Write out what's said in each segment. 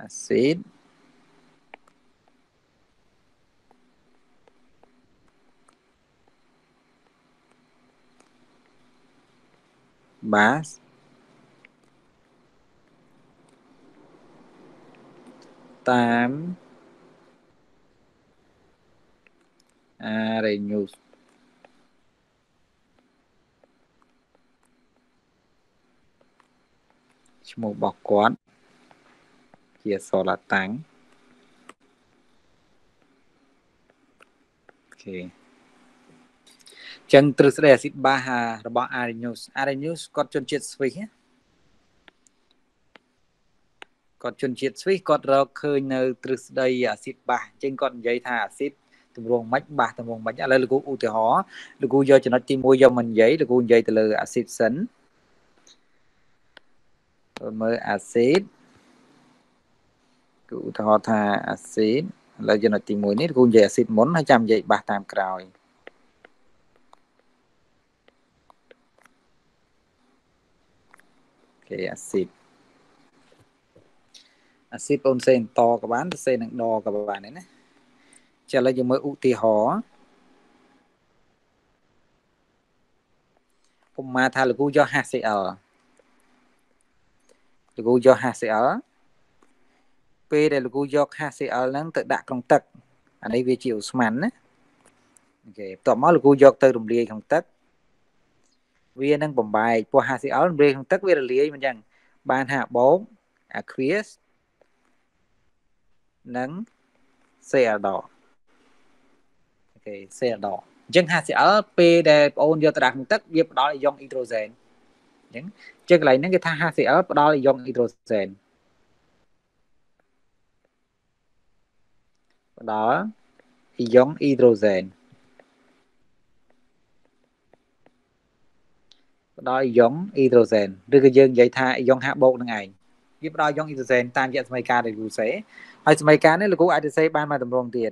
អាស៊ីតបាសតាមអារេញូសឈ្មោះរបស់គាត់ ជាអក្សរឡាតាំងអូខេចឹងទ្រឹស្ដីអាស៊ីតបាសរបស់ Arrhenius Arrhenius គាត់ជនជាតិស្វីសគាត់ជនជាតិស្វីសគាត់រកឃើញនៅទ្រឹស្ដីអាស៊ីតបាសអញ្ចឹងគាត់និយាយថាអាស៊ីតទម្រង់ម៉េចបាសទម្រង់ម៉េចឥឡូវលោកគ្រូឧទាហរណ៍លោកគ្រូយកចំណុចទី1យកមកនិយាយលោកគ្រូនិយាយទៅលើអាស៊ីតសិនមើលអាស៊ីត គឺឧទាហរណ៍ថាអាស៊ីតឥឡូវចំណុចទី1នេះលោកគ្រូនិយាយអាស៊ីតមុនហើយចាំនិយាយបាសតាមក្រោយគេអាស៊ីតអាស៊ីតបងសេនឹងតក៏បានសេនឹងដក៏បានដែរណាចាឥឡូវយើងមើលឧទាហរណ៍ឧបមាថាលោកគ្រូយក HCl លោកគ្រូយក HCl ពេលដែលលោកគ្រូយក HCl ហ្នឹងទៅដាក់ក្នុងទឹកអានេះវាជាឧស្ម័នណាអូខេបន្ទាប់មកលោកគ្រូយកទៅរំលាយក្នុងទឹកវានឹងបំបែកពោះ HCl រំលាយក្នុងទឹកវារលាយមិនចឹងបានហាបោក aqueous និង Cl ដអូខេ Cl ដអញ្ចឹង HCl ពេលដែលបងអូនយកទៅដាក់ក្នុងទឹកវាផ្ដល់អ៊ីយ៉ុងអ៊ីដ្រូសែនអញ្ចឹងជាកន្លែងហ្នឹងគេថា HCl ផ្ដល់អ៊ីយ៉ុងអ៊ីដ្រូសែន ផ្ដល់អ៊ីយ៉ុងអ៊ីដ្រូសែនផ្ដល់អ៊ីយ៉ុងអ៊ីដ្រូសែនឬក៏យើងនិយាយថាអ៊ីយ៉ុងហាក់បូកនឹងឯងវាផ្ដល់អ៊ីយ៉ុងអ៊ីដ្រូសែនតាមរយៈសមីការដែលគ្រូសេហើយសមីការនេះលោកគ្រូអាចទៅសេបានមកតម្រងទៀត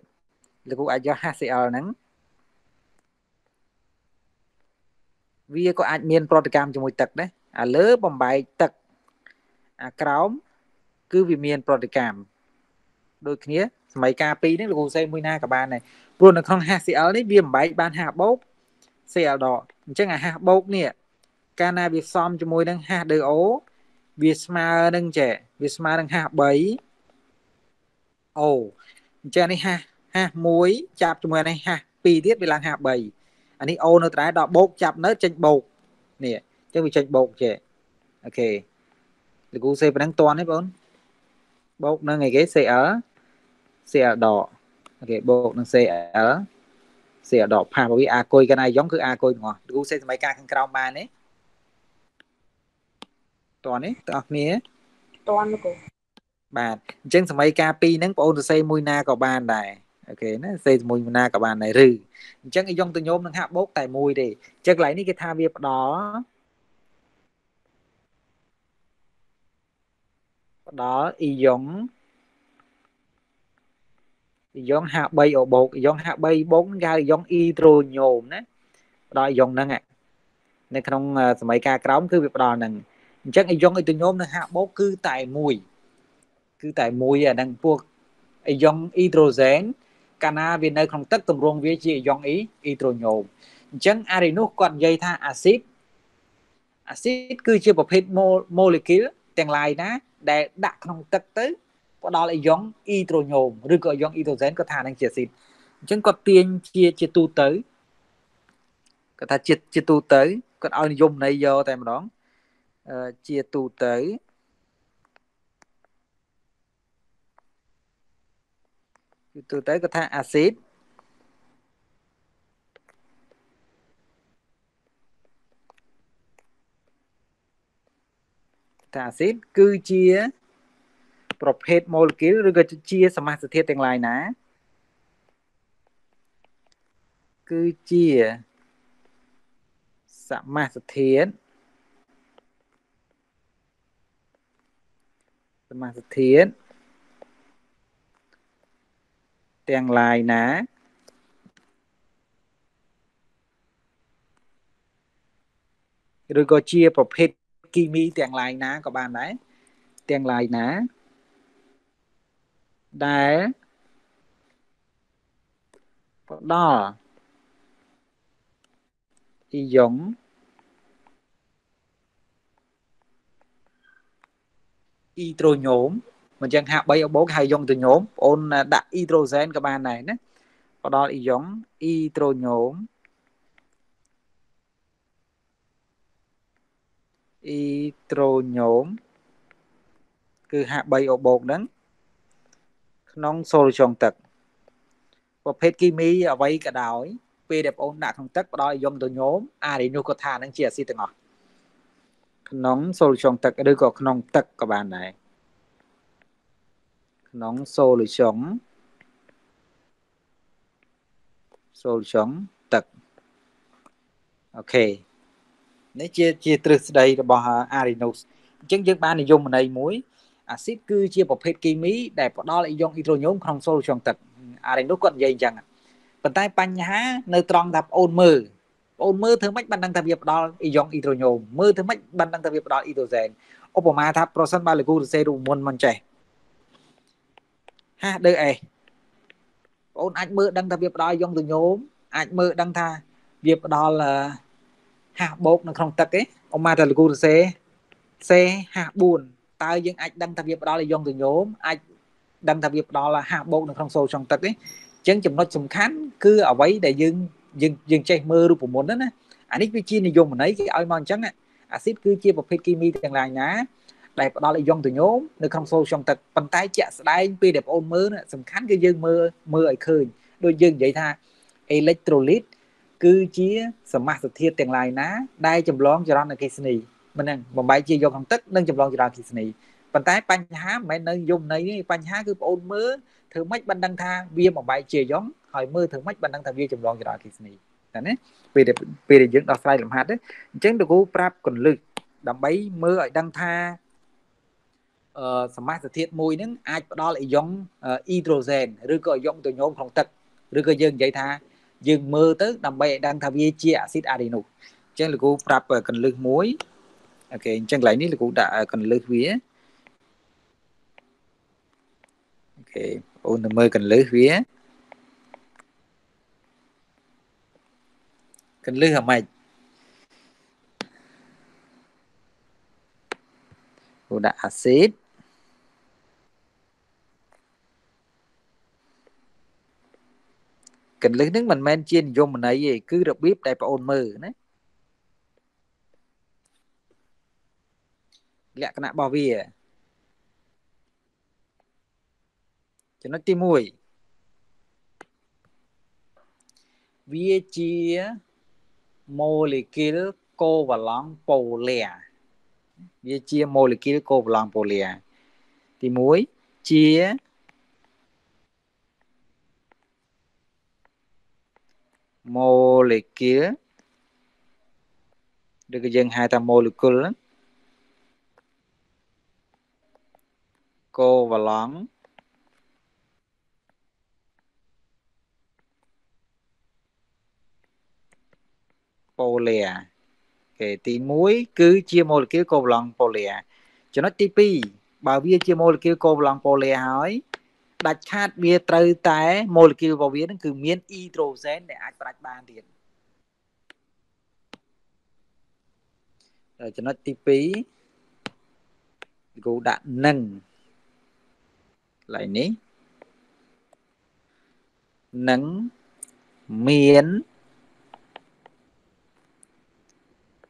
លោកគ្រូអាចយក HCl ហ្នឹងវាក៏អាចមានប្រតិកម្មជាមួយទឹកដែរអាលើបំបែកទឹកអាក្រោមគឺវាមានប្រតិកម្មដូចគ្នា សម័យកាលពីនេះលោកគ្រូសេមួយណាក៏បានដែរព្រោះនៅក្នុង HCl នេះវាបំបែកបាន5បូក Cl ដកអញ្ចឹងអា5បូកនេះកាលណាវាផ្សំជាមួយនឹង H2O វាស្មើនឹងចេះវាស្មើនឹង H3 O អញ្ចឹងនេះ H H1 ចាប់ជាមួយនេះ H2 ទៀតវាឡើង H3 អានេះ O នៅត្រែដល់បូកចាប់នៅចេញបូកនេះអញ្ចឹងវាចេញបូកចេះអូខេលោកគ្រូសេប៉ុណ្ណឹងតន់ទេបងបូកនឹងអីគេ CL CL ដកអូខេបូកនឹង CL CL ដកផាសរបស់វាអាគុយកណៃយ៉ុងគឺអាគុយទាំងអស់លោកគ្រូសេសម័យការខាងក្រោមបានទេតន់នេះទាំងអស់គ្នាតន់លោកគ្រូបាទអញ្ចឹងសម័យការពីរហ្នឹងបងអូនសរសេរមួយណាក៏បានដែរអូខេណាសរសេរជាមួយណាក៏បានដែរឬអញ្ចឹងយងទៅញោមនឹងហាក់បោកតែមួយទេអញ្ចឹងកន្លែងនេះគេថាវាផ្ដល់ផ្ដល់អ៊ីយ៉ុងអ៊ី យ៉ុង H3O បូកអ៊ីយ៉ុង H3 បូកគេហៅអ៊ីយ៉ុងអ៊ីដ្រូញូមណាផ្ដល់អ៊ីយ៉ុងហ្នឹងនៅក្នុងសម័យកាលក្រោមគឺវាផ្ដល់ហ្នឹងអញ្ចឹងអ៊ីយ៉ុងអ៊ីដ្រូញូមនិង H បូកគឺតែមួយគឺតែមួយអាហ្នឹងពួកអ៊ីយ៉ុងអ៊ីដ្រូសែនកាលណាវានៅក្នុងទឹកទម្រង់វាជាអ៊ីយ៉ុងអ៊ីអ៊ីដ្រូញូមអញ្ចឹងអារីនោះគាត់និយាយថាអាស៊ីតអាស៊ីតគឺជាប្រភេទម៉ូលេគុលទាំងឡាយណាដែលដាក់ក្នុងទឹកទៅ ផ្ដល់អ៊ីយ៉ុងអ៊ីដ្រូញូមឬក៏អ៊ីយ៉ុងអ៊ីដ្រូសែនគាត់ថានឹងជាអាស៊ីតអញ្ចឹងគាត់ទាញជាជាទូទៅគាត់ថាជាជាទូទៅគាត់ឲ្យនិយមន័យយកតែម្ដងជាទូទៅគឺទូទៅគាត់ថាអាស៊ីតថាអាស៊ីតគឺជា ប្រភេទម៉ូលេគុលឬក៏ជាសមាសធាតុទាំងឡាយណា គឺជាសមាសធាតុសមាសធាតុទាំងឡាយណាឬក៏ជាប្រភេទគីមីទាំងឡាយណាក៏បានដែរទាំងឡាយណា ដែលផ្ដល់អ៊ីយ៉ុងអ៊ីត្រូញ៉ូមមិនចឹងហាក់3អបូកហៅយ៉ុងទៅញ៉ូមបងអូនដាក់អ៊ីត្រូសែនក៏បានដែរណាផ្ដល់អ៊ីយ៉ុងអ៊ីត្រូញ៉ូមអ៊ីត្រូញ៉ូមគឺហាក់3អបូកហ្នឹង ក្នុងសូលចុងទឹកប្រភេទគីមីអ្វីក៏ដោយពេលដែលបងអូនដាក់ក្នុងទឹកផ្ដល់យំទៅញោមអារីនោះក៏ថានឹងជាអាស៊ីតទាំងអស់ក្នុងសូលចុងទឹកឬក៏ក្នុងទឹកក៏បានដែរក្នុងសូលចុងសូលចុងទឹកអូខេនេះជាជាទ្រឹស្ដីរបស់ Arinus អញ្ចឹងយើងបាននិយមន័យមួយ អាស៊ីតគឺជាប្រភេទគីមីដែលផ្ដល់អ៊ីយ៉ុងអ៊ីត្រូញ៉ូមក្នុងសូលចុងទឹកអានេះនោះគាត់និយាយអញ្ចឹងប៉ុន្តែបញ្ហានៅត្រង់ថាប្អូនមើលប្អូនមើលធ្វើម៉េចបានដឹងថាវាផ្ដល់អ៊ីយ៉ុងអ៊ីត្រូញ៉ូមមើលធ្វើម៉េចបានដឹងថាវាផ្ដល់អ៊ីត្រូសែនឧបមាថាប្រសិនបើលោកគ្រូសរសេររូបមន្តមិនចេះហាដឺអេបងអាចមើលដឹងថាវាផ្ដល់យ៉ុងទៅញោមអាចមើលដឹងថាវាផ្ដល់ហាស់បោកនៅក្នុងទឹកទេឧបមាថាលោកគ្រូសរសេរសេហាស់4 តើយើងអាចដឹងថាវាផ្ដល់យ៉ុងទៅញោមអាចដឹងថាវាផ្ដល់ហាស់បោកនៅក្នុងសូលក្នុងទឹកទេអញ្ចឹងចំណុចសំខាន់គឺអ្វីដែលយើងយើងយើងចេះមើលរូបមន្តណាអានេះវាជានិយមន័យគេឲ្យមកអញ្ចឹងអាស៊ីតគឺជាប្រភេទគីមីទាំងឡាយណាដែលផ្ដល់ឲ្យយ៉ុងទៅញោមនៅក្នុងសូលក្នុងទឹកប៉ុន្តែជាក់ស្ដែងពេលដែលបងអូនមើលសំខាន់គឺយើងមើលមើលឲ្យឃើញដូចយើងនិយាយថាអេឡិចត្រូលីតគឺជាសមាសធាតុទាំងឡាយណាដែលចម្លងចរន្តអគ្គិសនី មិនហ្នឹងបំបែកជាយកក្នុងទឹកនិងចម្លងចរន្តអគ្គិសនីប៉ុន្តែបញ្ហាមិនមែននៅយមន័យនេះបញ្ហាគឺបងអូនមើលធ្វើម៉េចបានដឹងថាវាបំបែកជាយ៉ងហើយមើលធ្វើម៉េចបានដឹងថាវាចម្លងចរន្តអគ្គិសនីតែណាពេលដែលពេលដែលយើងដោះស្រាយលំហាត់អញ្ចឹងលោកគ្រូប្រាប់កលឹកដើម្បីមើលឲ្យដឹងថាអឺសមាសធាតុមួយហ្នឹងអាចផ្ដល់អ៊ីយ៉ុងអ៊ីដ្រូសែនឬក៏អ៊ីយ៉ុងទៅញោមក្នុងទឹកឬក៏យើងនិយាយថាយើងមើលទៅដើម្បីឲ្យដឹងថាវាជាអាស៊ីតអារីនូអញ្ចឹងលោកគ្រូប្រាប់កលឹកមួយ អូខេអញ្ចឹងកន្លែងនេះលោកគ្រូដាក់កលឹកវាគេអូនទៅមើលកន្លឹះវាកន្លឹះអាម៉េចអូដាក់អាស៊ីតកន្លឹះនឹងមិនមែនជានិយមន័យទេគឺរបៀបដែលបងអូនមើលណា លក្ខណៈរបស់វាចំណុចទី1វាជាម៉ូលេគុលកូវ៉ាឡង់ប៉ូលែវាជាម៉ូលេគុលកូវ៉ាឡង់ប៉ូលែទី1ជាម៉ូលេគុលឬក៏យើងហៅថាម៉ូ គុលកូវ៉ាឡង់ប៉ូលែគេទី1គឺជាម៉ូលេគុលកូវឡង់ប៉ូលែចំណុចទី2បើវាជាម៉ូលេគុលកូវឡង់ប៉ូលែហើយដាច់ខាតវាត្រូវតែម៉ូលេគុលរបស់វានឹងគឺមានអ៊ីដ្រូសែនដែលអាចផ្ដាច់បានទៀតចំណុចទី2គូដាក់នឹង កន្លែងនេះនឹងមាន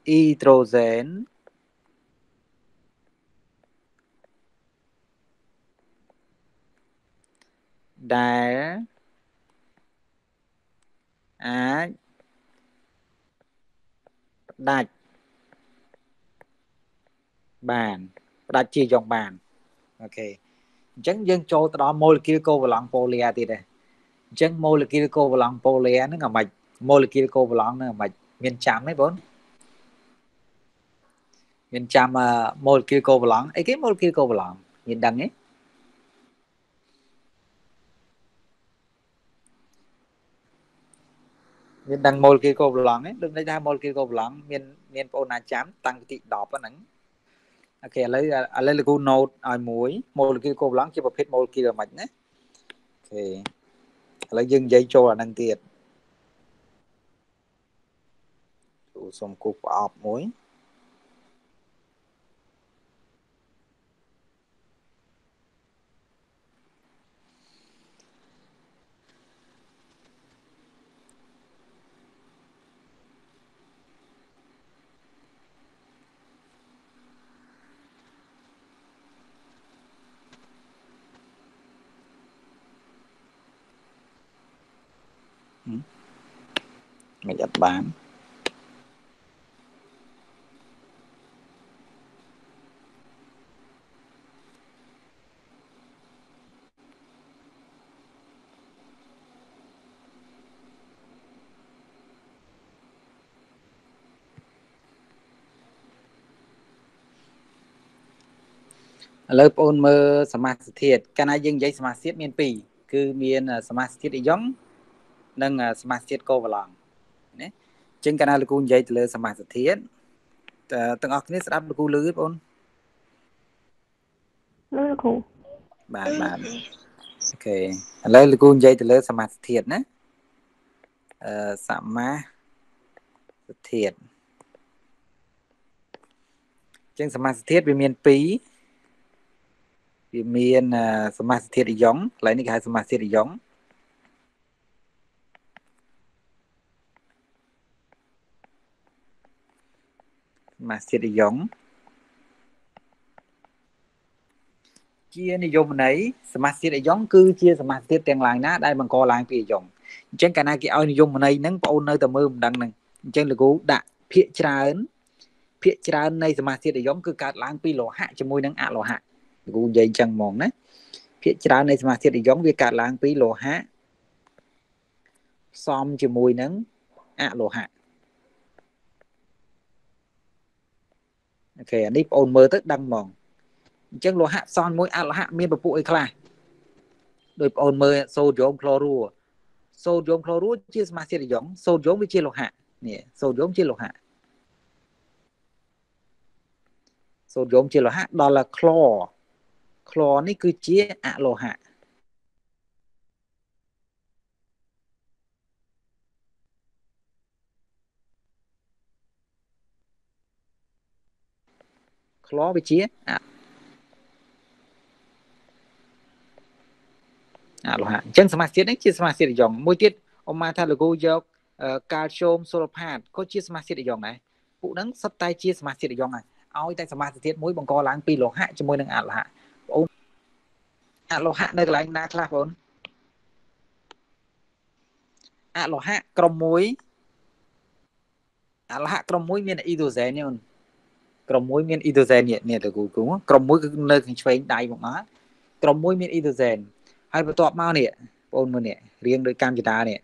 អ៊ីត្រូសែនដែលអាចផ្ដាច់បានផ្ដាច់ជាយ៉ងបានអូខេ អញ្ចឹងយើងចូលទៅដល់ molecule covalent polymer ទៀតដែរអញ្ចឹង molecule covalent polymer ហ្នឹងអាម៉េច molecule covalent ហ្នឹងអាម៉េចមានចាំទេបងមានចាំ molecule covalent អីគេ molecule covalent មានដឹងទេមានដឹង molecule covalent ទេដូចន័យថា molecule covalent មានមានបងអូនណាចាំតាំងពីទី10ហ្នឹង អូខេឥឡូវឥឡូវលោកគ្រូ note ឲ្យមួយ molecule covalent ជាប្រភេទ molecule មិនណាខេឥឡូវយើងនិយាយចូលអានឹងទៀតសូមគូប្រអប់មួយមិន អត់បានឥឡូវបងអូនមើលសមាសធាតុកាលណាយើងនិយាយសមាសធាតុមាន2គឺមានសមាសធាតុអ៊ីយ៉ុងនិងសមាសធាតុកូវឡង់ណាអញ្ចឹងកាលណាលោកគ្រូនិយាយទៅលើសមាសធាតុទាំងអស់គ្នាស្ដាប់លោកគ្រូលឺទេបងលឺលោកគ្រូបាទបាទអូខេឥឡូវលោកគ្រូនិយាយទៅលើសមាសធាតុណាអឺសមាសធាតុចឹងសមាសធាតុវាមាន2វាមានសមាសធាតុអ៊ីយ៉ុងកន្លែងនេះគេហៅសមាសធាតុអ៊ីយ៉ុង មាសធាតុអ៊ីយ៉ុងជានិយមន័យសមាសធាតុអ៊ីយ៉ុងគឺជាសមាសធាតុទាំងឡាយណាដែលបង្កឡើងពីអ៊ីយ៉ុងអញ្ចឹងកាលណាគេឲ្យនិយមន័យហ្នឹងបងអូននៅតែមើលមិនដឹងហ្នឹងអញ្ចឹងលោកគ្រូដាក់ភាកច្រើនភាកច្រើននៃសមាសធាតុអ៊ីយ៉ុងគឺកើតឡើងពីលោហៈជាមួយនឹងអលោហៈគ្រូនិយាយអញ្ចឹងហ្មងណាភាគច្រើននៃសមាសធាតុនិយមវាកើតឡើងពីលោហៈផ្សំជាមួយនឹងអលោហៈ អូខេអានេះបងអូនមើលទៅដឹងហ្មងអញ្ចឹងលោហៈផ្សំមួយអលោហៈមានពពុះអីខ្លះដោយបងអូនមើលសូដ្យូមក្លូរូសូដ្យូមក្លូរូជាសមាសធាតុនិយមសូដ្យូមវាជាលោហៈនេះសូដ្យូមជាលោហៈសូដ្យូមជាលោហៈដល់ក្លរក្លរនេះគឺជាអលោហៈ ក្លរវាជាអលោហៈអញ្ចឹងសមាសធាតុនេះជាសមាសធាតុយ៉ងមួយទៀតអមថាលោកគ្រូយកកាល់ស្យូមសូលផាតក៏ជាសមាសធាតុយ៉ងដែរពួកហ្នឹងសុទ្ធតែជាសមាសធាតុយ៉ងហើយឲ្យតែសមាសធាតុមួយបង្កឡើងពីលោហៈជាមួយនឹងអលោហៈបងអលោហៈនៅកន្លែងណាខ្លះបងអលោហៈក្រុមមួយអលោហៈក្រុមមួយមានអ៊ីដ្រូសែននេះអូន ក្រុមមួយមានអ៊ីដ្រូសែននេះនេះទៅគូគូក្រុមមួយគឺនៅខាងឆ្វេងដៃមកមកក្រុមមួយមានអ៊ីដ្រូសែនហើយបន្ទាប់មកនេះបងមើលនេះរៀងដោយកម្មចតានេះ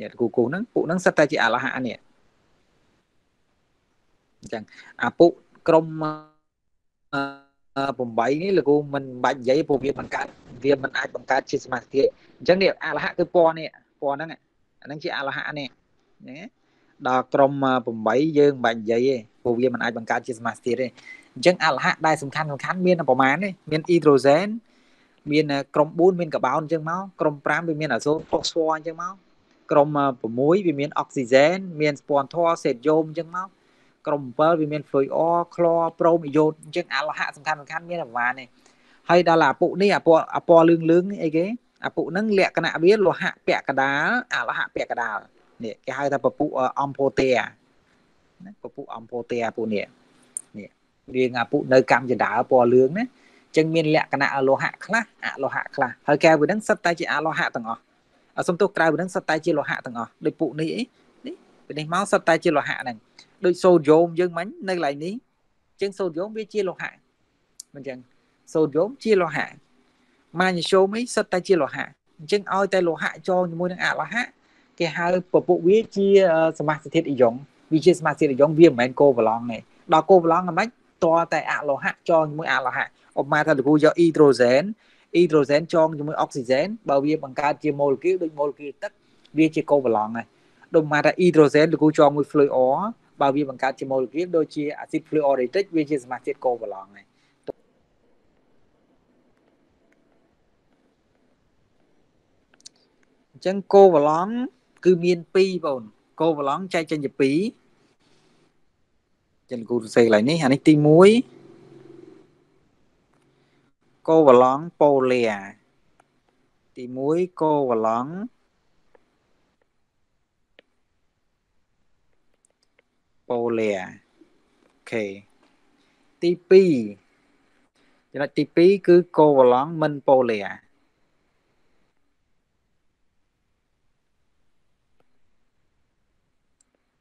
នេះគូគូហ្នឹងពួកហ្នឹងសិតតែជាអលោហៈនេះអញ្ចឹងអាពុក្រុម8នេះលោកគ្រូមិនបាច់និយាយព្រោះវាបង្កើតវាមិនអាចបង្កើតជាសមាធិអញ្ចឹងនេះអរហៈគឺពណ៌នេះពណ៌ហ្នឹងអាហ្នឹងជាអរហៈនេះណា ដល់ក្រុម8យើងមិនបាច់និយាយទេព្រោះវាមិនអាចបង្កើតជាសមាធិទេអញ្ចឹងអរហៈដែលសំខាន់សំខាន់មានប្រមាណទេមានអ៊ីដ្រូសែនមានក្រុម4មានកបោនអញ្ចឹងមកក្រុម5វាមានអាសូតផុសស្វអញ្ចឹងមកក្រុម6វាមានអុកស៊ីហ្សែនមានស្ពាន់ធរសេតយ៉ូមអញ្ចឹងមកក្រុម7វាមាន fluid or ក្លរប្រូមយ៉ូតអញ្ចឹងអាលោហៈសំខាន់សំខាន់មានប្រហែលនេះហើយដល់អាពុនេះអាពណ៌អាពណ៌លឿងលឿងអីគេអាពុហ្នឹងលក្ខណៈវាលោហៈពាក់កដាលអាលោហៈពាក់កដាល នេះគេហៅថាពពុអំផូតេណាពពុអំផូតេពុនេះនេះរៀងអាពុនៅកម្មចដាលពណ៌លឿងណាអញ្ចឹងមានលក្ខណៈអលោហៈខ្លះអលោហៈខ្លះហើយក្រៅពីហ្នឹងសិតតែជាអលោហៈទាំងអស់សំទោសក្រៅពីហ្នឹងសិតតែជាលោហៈទាំងអស់ដូចពុនេះអីនេះពីនេះមកសិតតែជាលោហៈហ្នឹងដូចសូដ្យូមយើងមិញនៅកន្លែងនេះជាងសូដ្យូមវាជាលោហៈមិនចឹងសូដ្យូមជាលោហៈម៉ាញ៉េស្យូមនេះសិតតែជាលោហៈអញ្ចឹងឲ្យតែលោហៈចងជាមួយនឹងអលោហៈ គេហៅពពុះវាជាសមាសធាតុអ៊ីយ៉ុងវាជាសមាសធាតុអ៊ីយ៉ុងវាមិនមែនកូប្លង់ទេដល់កូប្លង់ហ្មងតតែអលោហៈចងជាមួយអលោហៈឧបមាថាលោកគ្រូយកអ៊ីដ្រូសែនអ៊ីដ្រូសែនចងជាមួយអុកស៊ីហ្សែនបើវាបង្កើតជាម៉ូលេគុលដូចម៉ូលេគុលទឹកវាជាកូប្លង់ហើយដូចមកថាអ៊ីដ្រូសែនលោកគ្រូចងមួយ fluid or បើវាបង្កើតជា molecule ដូចជា acid fluoritic វាជាសមាសធាតុកូវឡង់ហើយញ្ចឹងគោវឡង់ គឺមាន2បងគោវឡង់ចែកចេញជា2ចឹងគូសរសេរកន្លែងនេះអានេះទី1គោវឡង់ប៉ូលីអាទី1គោវឡង់ប៉ូលីអាអូខេទី2ចំណុចទី2គឺគោវឡង់មិនប៉ូលី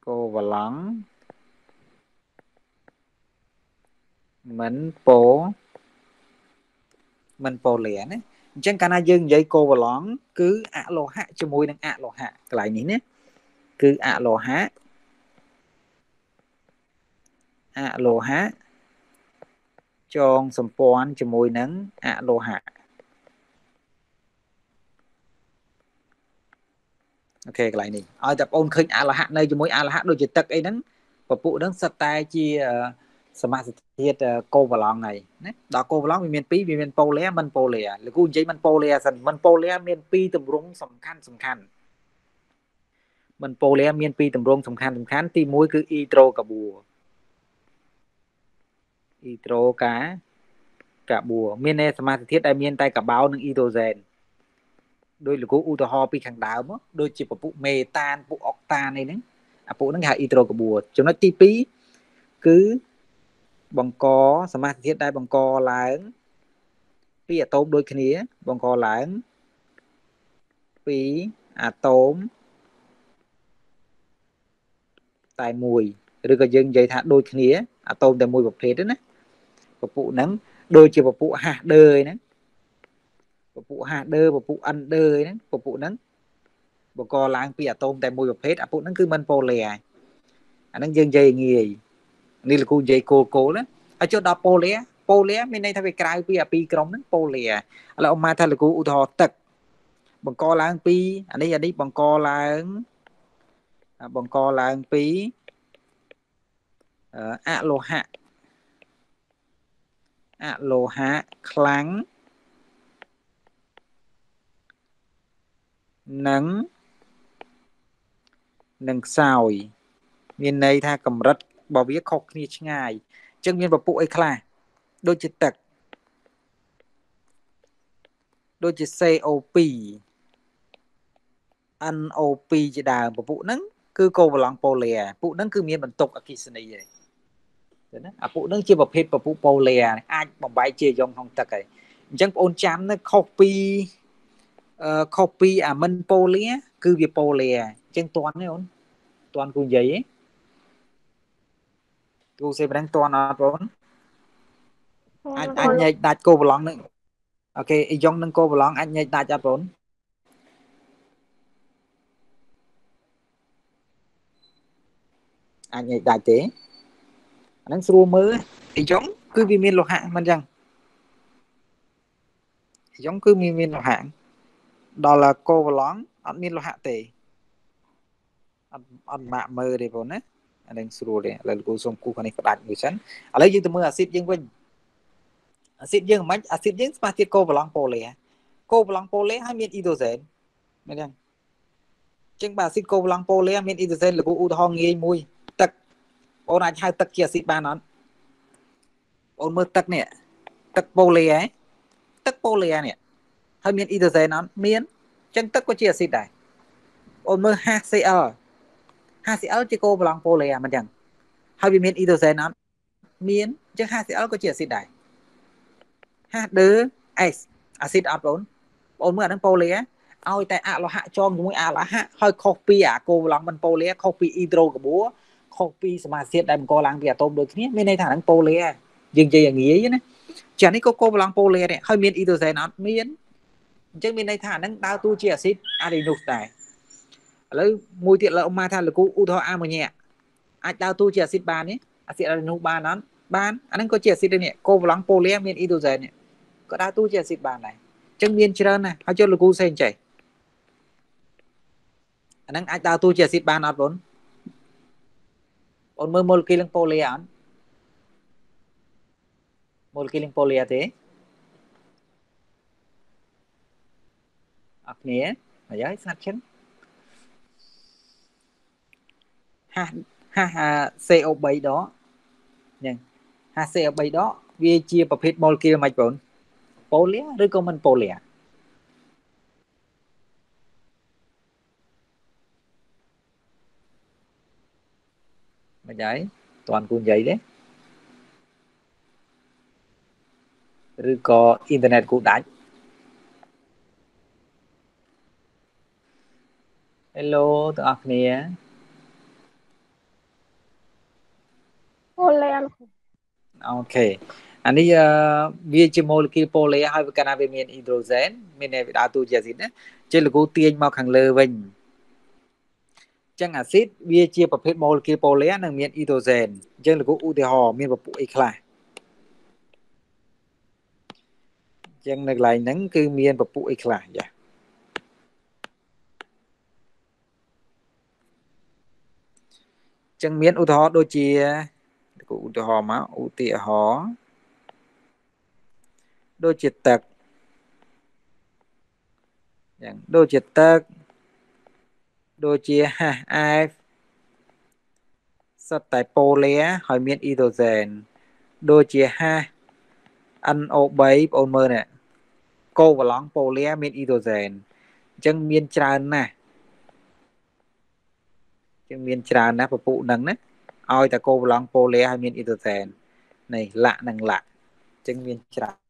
អាគោវឡង់មិនប៉ូមិនប៉ូលីអាណាអញ្ចឹងកាលណាយើងនិយាយគោវឡង់គឺអលោហៈជាមួយនឹងអលោហៈកន្លែងនេះណាគឺអលោហៈអលោហៈចងសម្ព័ន្ធជាមួយនឹងអលោហៈ អូខេកន្លែងនេះឲ្យតែបងឃើញអលោហៈនៅជាមួយអលោហៈដូចជាទឹកអីហ្នឹងពពុះហ្នឹងសិតតែជាសមាសធាតុកូវឡង់ហើយណាដល់កូវឡង់វាមាន2វាមានប៉ូឡេមិនប៉ូឡេលោកគ្រូនិយាយមិនប៉ូឡេសិនមិនប៉ូឡេមាន2ទម្រង់សំខាន់សំខាន់មិនប៉ូឡេមាន2ទម្រង់សំខាន់សំខាន់ទី1គឺអ៊ីត្រូកាបួអ៊ីត្រូកាកាបួមានន័យសមាសធាតុដែលមានតែកាបោនិងអ៊ីដ្រូសែន ដោយលោកគ្រូឧទាហរណ៍ពីខាងដើមដូចជាពពុះមេតានពុះអុកតានអីហ្នឹងអាពុះហ្នឹងគេហៅអ៊ីត្រូកាបួចំណុចទី2គឺបង្កសមាសធាតុដែលបង្កឡើងពីអាតូមដូចគ្នាបង្កឡើងពីអាតូមតែមួយឬក៏យើងនិយាយថាដូចគ្នាអាតូមតែមួយប្រភេទទេណាពពុះហ្នឹងដូចជាពពុះហាស់ដឺហ្នឹង ពពុះហាស់ដឺពពុះអិនដឺហ្នឹងពពុះហ្នឹងបង្កឡើងពីអាតូមតែមួយប្រភេទអាពុះហ្នឹងគឺមិនប៉ូឡេអាហ្នឹងយើងនិយាយងាយនេះលោកគ្រូនិយាយគោលគោលណាហើយចុះដល់ប៉ូលីប៉ូលីមានន័យថាវាក្រៅពីអាពីរក្រុមហ្នឹងប៉ូលីឥឡូវអ៊ំម៉ាថាលោកគ្រូឧទាហរណ៍ទឹកបង្កឡើងពីអានេះអានេះបង្កឡើងបង្កឡើងពីអលោហៈអលោហៈខ្លាំង និងនឹងខ្សោយ មានន័យថាកម្រិតរបស់វាខុសគ្នាឆ្ងាយអញ្ចឹងមានពពុះអីខ្លះដូចជាទឹកដូចជា CO2 NO2 ជាដើមពពុះហ្នឹងគឺកូវឡង់ប៉ូលេពុះហ្នឹងគឺមានបន្ទុកអគ្គិសនីឯងឃើញណាអាពុះហ្នឹងជាប្រភេទពពុះប៉ូលេអាចបំបែកជាយ៉ុងក្នុងទឹកឯងអញ្ចឹងបងអូនចាំណាខុសពីអឺ ខុសពីអាមិនប៉ូលេគឺវាប៉ូលេអញ្ចឹងតន់ទេអូនតន់គូនិយាយទេគូសេប្រឹងតន់អត់បងអាចអាចញែកដាច់គោប្រឡងនឹងអូខេអ៊ីយ៉ុងនឹងគោប្រឡងអាចញែកដាច់អត់បងអាចញែកដាច់ទេអាហ្នឹងស្រួលមើលអ៊ីយ៉ុងគឺវាមានលោហៈមិនចឹងអ៊ីយ៉ុងគឺមានមានលោហៈ ដល់គោប្រឡងអត់មានលោហៈទេអត់អត់ម៉ាក់មើលទេបងណាអានឹងស្រួលទេឥឡូវលោកគ្រូសូមគូខាងនេះផ្ដាច់មួយសិនឥឡូវយើងទៅមើលអាស៊ីតយើងវិញអាស៊ីតយើងមិនអាស៊ីតយើងស្មើទៀតកូប្លង់ប៉ូលេកូប្លង់ប៉ូលេហើយមានអ៊ីដ្រូសែនមែនទេចឹងបើអាស៊ីតកូប្លង់ប៉ូលេមានអ៊ីដ្រូសែនលោកគ្រូឧទាហរណ៍ងាយមួយ ទឹកបងអាចហៅទឹកជាអាស៊ីតបានអត់បងមើលទឹកនេះទឹកប៉ូលេហ៎ទឹកប៉ូលេនេះ ហើយមានអ៊ីដ្រូសែនអត់មានចឹងទឹកក៏ជាអាស៊ីតដែរបងមើល HCl HCl ជាកូប្រឡងប៉ូលេអាមិនចឹងហើយវាមានអ៊ីដ្រូសែនអត់មានអញ្ចឹង HCl ក៏ជាអាស៊ីតដែរ H2S អាស៊ីតអត់បងបងមើលអាហ្នឹងប៉ូលេឲ្យតែអលោហៈចងជាមួយអលោហៈហើយខុសពីអាកូប្រឡងមិនប៉ូលេខុសពីអ៊ីដ្រូកាបួខុសពីសមាសធាតុដែលបង្កឡើងពីអាតូមដូចគ្នាមានន័យថាហ្នឹងប៉ូលេយើងនិយាយឲ្យងាយណាចានេះក៏កូប្រឡងប៉ូលេនេះហើយមានអ៊ីដ្រូសែនអត់មាន អញ្ចឹងមានន័យថាហ្នឹងដើរតួជាអាស៊ីតអារីនូសដែរឥឡូវមួយទៀតលើអ៊ំម៉ាថាលោកគ្រូឧទាហរណ៍អាម៉ូញ៉ាអាចដើរតួជាអាស៊ីតបានទេអាស៊ីតអារីនូបានអត់បានអាហ្នឹងក៏ជាអាស៊ីតដែរនេះកូប្លង់ប៉ូលីមានអ៊ីដ្រូសែននេះក៏ដើរតួជាអាស៊ីតបានដែរអញ្ចឹងមានច្រើនណាស់ហើយចុះលោកគ្រូសេងចេះអាហ្នឹងអាចដើរតួជាអាស៊ីតបានអត់បងបងមើលម៉ូលេគុលនឹងប៉ូលីអត់ម៉ូលេគុលនឹងប៉ូលីទេ អត់គ្នាអីហើយស្ងាត់ឈឹងហាហាហា CO3 ដកហ្នឹងហា CO3 ដកវាជាប្រភេទ molecule មិនបងប៉ូលីឬក៏មិនប៉ូលីមិនដែរតាន់គូនិយាយទេឬក៏អ៊ីនធឺណិតគូដាច់ Hello ទាំងអស់គ្នាអូឡែអូខេអានេះវាជា molecule polar ហើយវាកាលណាវាមាន hydrogen មានវាដើរតួជាអាស៊ីតណាជាលកូទាញមកខាងលើវិញចឹងអាស៊ីតវាជាប្រភេទ molecule polar និងមាន hydrogen អញ្ចឹងលកូឧទាហរណ៍មានពពុះអីខ្លះចឹងនៅកន្លែងហ្នឹងគឺមានពពុះអីខ្លះចា ចឹងមានឧទាហរណ៍ដូចជាឧទាហរណ៍មកឧទាហរណ៍ដូចជាទឹកយ៉ាងដូចជាទឹកដូចជាហាសអែฟសុទ្ធតែប៉ូលីហើយមានអ៊ីដ្រូសែនដូចជាហាស NO3 បងអូនមើលនេះកូវឡង់ប៉ូលីមានអ៊ីដ្រូសែនអញ្ចឹងមានច្រើនណាស់ ចឹងមានច្រើនណាស់ពពុះហ្នឹងណាឲ្យតែកូវឡង់ប៉ូលីហើយមានអ៊ីដ្រូសែននេះលាក់និងលាក់អញ្ចឹងមានច្រើន